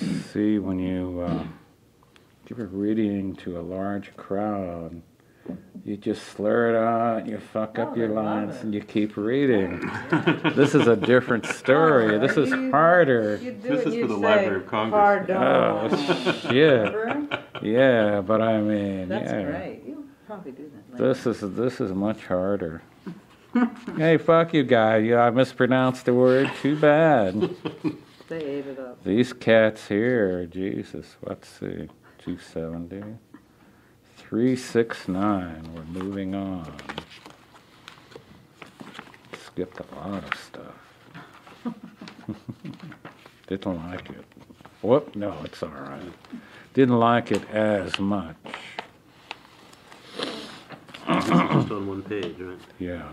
You see, when you uh, give a reading to a large crowd, you just slur it out, you fuck up Oh, your lines, and you keep reading. this is a different story. This is You- harder. You This is for the say, Library of Congress. Pardon. Oh, shit. Yeah, but I mean, That's yeah. great. You probably do that later. This is this is much harder. hey, fuck you, guy. Yeah, I mispronounced the word. Too bad. They ate it up. These cats here, Jesus. Let's see. 270. 369. We're moving on. Skipped a lot of stuff. Didn't like it. Whoop, no, it's all right. Didn't like it as much. This just on one page, right? Yeah.